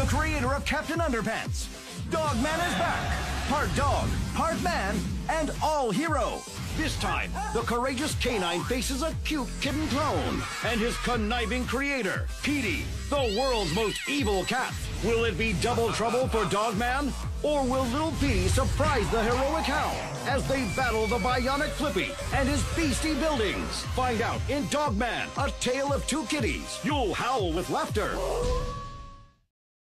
the creator of Captain Underpants. Dogman is back. Part dog, part man, and all hero. This time, the courageous canine faces a cute kitten clone and his conniving creator, Petey, the world's most evil cat. Will it be double trouble for Dogman? Or will little Petey surprise the heroic hound as they battle the bionic Flippy and his beastie buildings? Find out in Dogman, A Tale of Two Kitties. You'll howl with laughter.